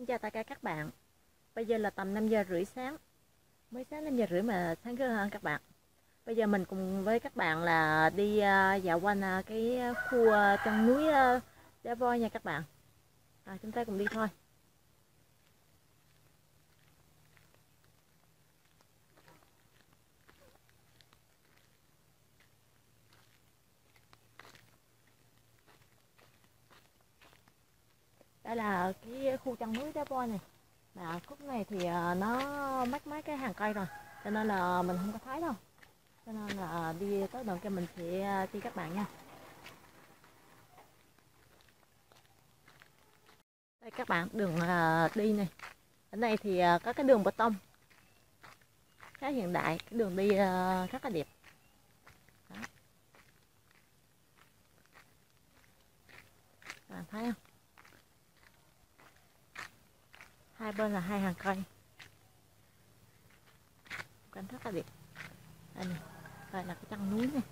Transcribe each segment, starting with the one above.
Xin chào tất cả các bạn. Bây giờ là tầm 5 giờ rưỡi sáng. Mới sáng 5 giờ rưỡi mà sáng cơ hơn các bạn. Bây giờ mình cùng với các bạn là đi à, dạo quanh à, cái à, khu trong chân núi Đá Voi nha các bạn. À, Chúng ta cùng đi thôi. Đây là cái khu chăn núi đá voi này. Mà khúc này thì à, nó mắc mấy cái hàng cây rồi cho nên là mình không có thấy đâu. Cho nên là đi tới đoạn kia mình sẽ à, đi các bạn nha. Đây các bạn đường à, đi này. Ở đây thì à, có cái đường bê tông. Khá hiện đại cái đường đi rất là đẹp. Đó. bạn thấy không? Hai bên là hai hàng cây cảnh rất là đẹp đây này, đây là cái chân núi này.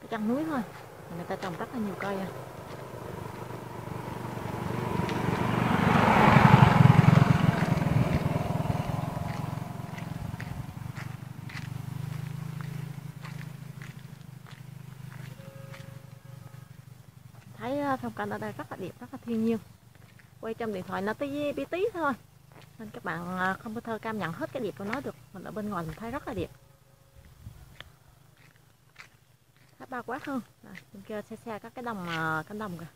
Cái chân núi thôi. Người ta trồng rất là nhiều cây à. Thấy ờ, phong cảnh ở đây rất là đẹp, rất là thiên nhiên quay trong điện thoại nó tí bí tí thôi. Nên các bạn à, không có thơ cam nhận hết cái đẹp của nó được. Mình ở bên ngoài mình thấy rất là đẹp tháp bao quát hơn à, bên kia xe xe các cái đồng à, cánh đồng kìa.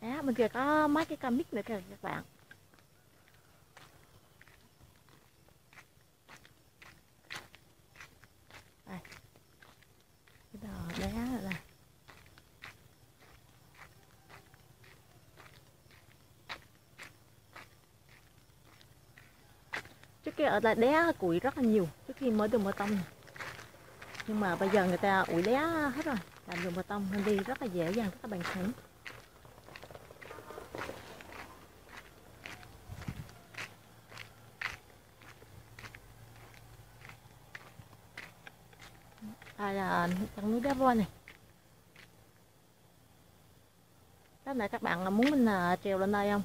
À, bên kia có mấy cái cam mít nữa kìa các bạn. Cái ở đây đé củi rất là nhiều, trước khi mới đường bê tông. Này. nhưng mà bây giờ người ta ủi đé hết rồi, làm đường bê tông nên đi rất là dễ dàng các bạn thấy đây là chân núi đá voi này. Các này các bạn muốn mình à, trèo lên đây không?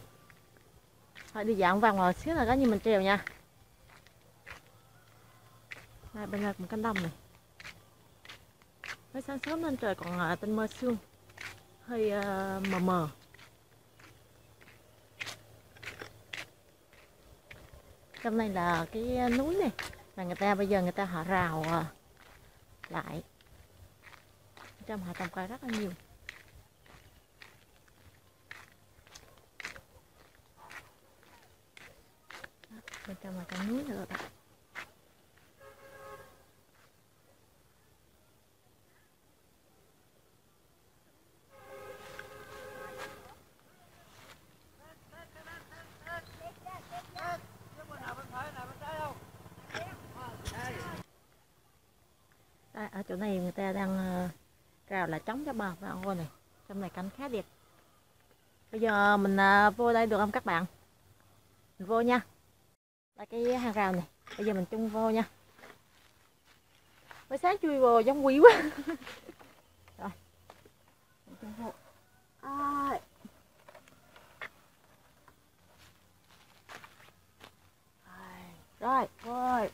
Thôi đi dạo vòng rồi, xíu là có như mình trèo nha đây, bên này một cánh đồng này. Mới sáng sớm lên trời còn uh, tinh mơ sương. Hơi uh, mờ mờ. Trong này là cái à, núi này. Là người ta bây giờ người ta họ rào uh, lại. Trong họ trồng cây rất là nhiều. Bên trong là cái núi nữa. các bạn Đây, ở chỗ này người ta đang ờ, rào là chống cho bà, và ô này trong này cảnh khá đẹp. Bây giờ mình ờ, vô đây được không các bạn? Mình vô nha. Đây cái hàng rào này bây giờ mình chung vô nha. Mới sáng chui vô giống quỷ quá rồi mình chung vô à. rồi rồi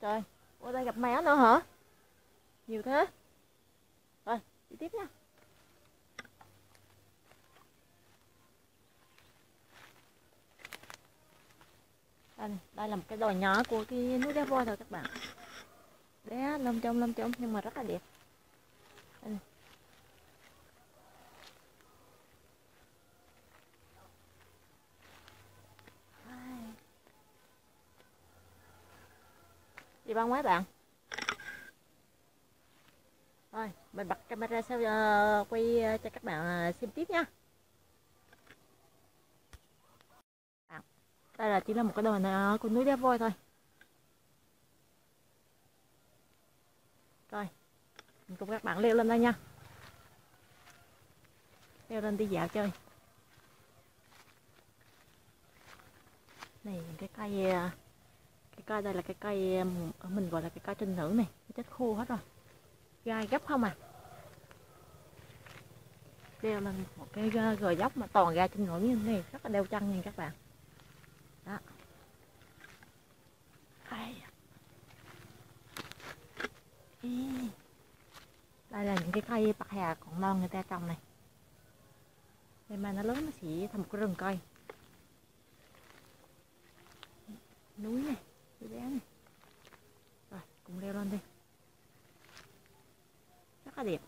trời qua đây gặp mẹ nữa hả nhiều thế rồi đi tiếp nha đây, đây là một cái đồi nhỏ của cái núi đá voi thôi các bạn. Đá lông trong lông trong nhưng mà rất là đẹp. Đây này. đi băng quá bạn. Rồi mình bật camera sau uh, quay uh, cho các bạn uh, xem tiếp nha. Đây là chỉ là một cái đồi à, của núi đá voi thôi. Rồi, mình cùng các bạn leo lên đây nha. Leo lên đi dạo chơi. Này, cái cây à, cái cây đây là cái cây à, mình gọi là cái cây trinh nữ này nó chết khô hết rồi. Gai gấp không à? Leo lên một cái gờ dốc mà toàn gai trên ngưỡng như thế này, rất là đeo chân nha các bạn đó. Ai à? da. Đây là những cái cây bạc hà còn non người ta trồng này. Đây mà nó lớn nó sẽ thành một cái rừng cây. Núi này, núi bé này. Rồi, cùng leo lên đi. Rất là đẹp.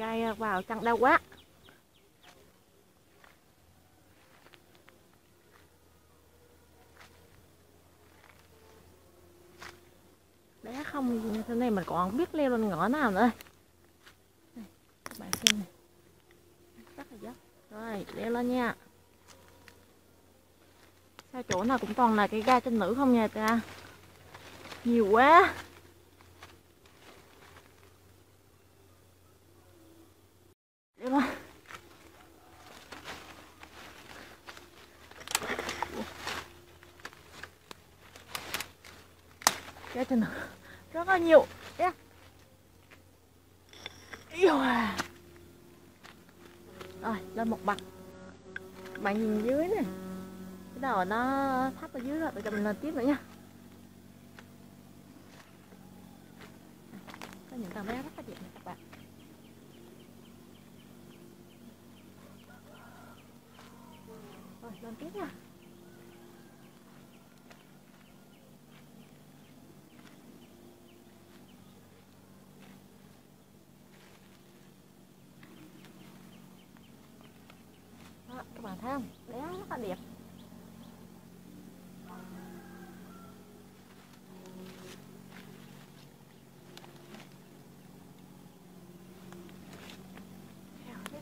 Gai vào chẳng đau quá. Bé không như thế này mình còn không biết leo lên ngõ nào nữa. Đây, các bạn xem này. Rất là dốc. Rồi leo lên nha. Sao chỗ nào cũng toàn là cái gai trên nữ không nha ta? Nhiều quá leo lên cái chân rất là nhiều. Yeah. Yêu à. Rồi, lên một mặt Bạn nhìn dưới này, Cái đầu nó thấp ở dưới rồi, bây giờ mình lên tiếp nữa nha. Có những tàu bé rất là đẹp các bạn. Rồi, lên tiếp nha Đó, các bạn thấy không? Bé rất là đẹp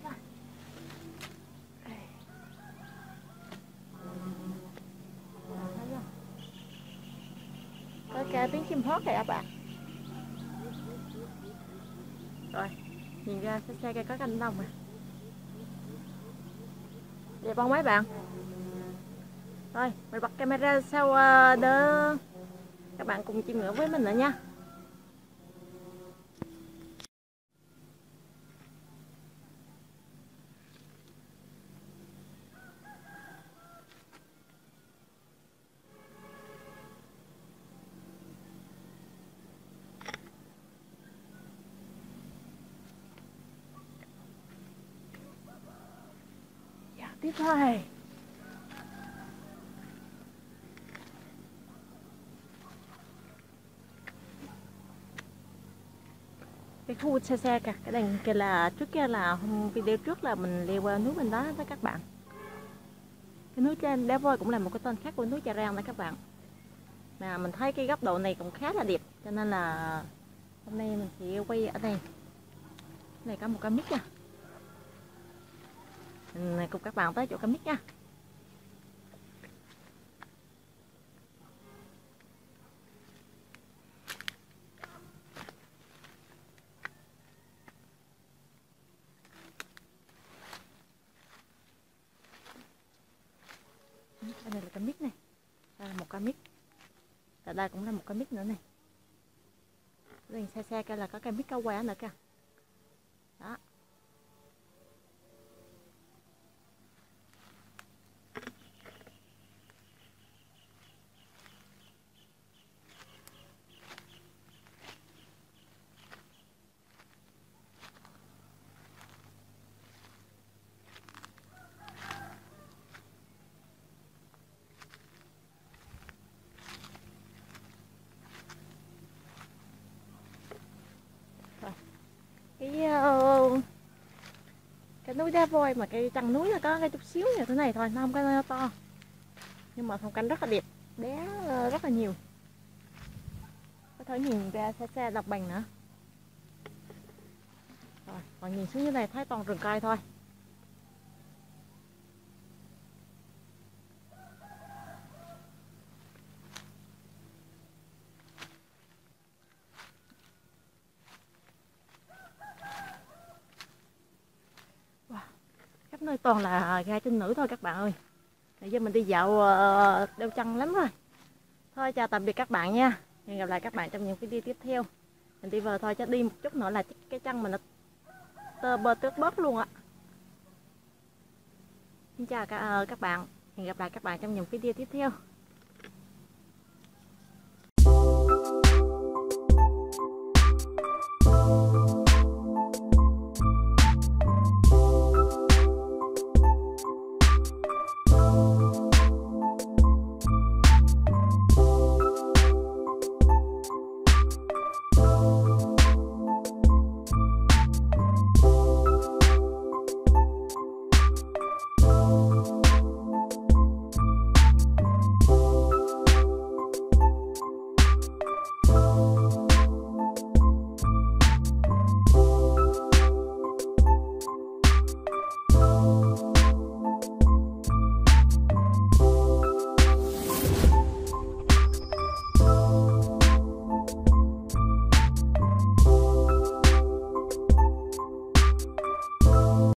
Đây. Thấy? Có cả tiếng chim hót kìa các bạn Rồi, nhìn ra xe xe kia có canh đồng à đẹp không mấy bạn? Thôi mình bật camera sau ờ, đỡ. Các bạn cùng chiêm ngưỡng với mình nữa nha. Tiếp thôi cái khu xe xe cả, cái đằng kia là, trước kia là hôm video trước là mình leo qua núi bên đó đó các bạn. Cái núi trên đá voi cũng là một cái tên khác của núi trà Rang đó các bạn. Mà mình thấy cái góc độ này cũng khá là đẹp, cho nên là hôm nay mình sẽ quay ở đây. Này có một cái mic nha mình cùng các bạn tới chỗ cam mít nha. Đây này là cam mít này. Đây là một cam mít. Tại đây cũng là một cam mít nữa này. Đây xe xe kia là có cam mít cao quá nữa kìa đó cái ờ, cái núi đá voi mà cây chân núi nó có cái chút xíu như thế này thôi, nó không có nó to. Nhưng mà phong cảnh rất là đẹp, bé ờ, rất là nhiều. Có thể nhìn ra xa xa đọc bằng nữa. Rồi, còn nhìn xuống như này thấy toàn rừng cây thôi. Nơi toàn là gai trinh nữ thôi các bạn ơi. Bây giờ mình đi dạo ờ, đeo chân lắm rồi. Thôi chào tạm biệt các bạn nha. Hẹn gặp lại các bạn trong những video tiếp theo. Mình đi vào thôi cho đi một chút nữa là cái chân mình nó tơ bơ tước bớt luôn ạ. Xin chào các, ờ, các bạn. Hẹn gặp lại các bạn trong những video tiếp theo.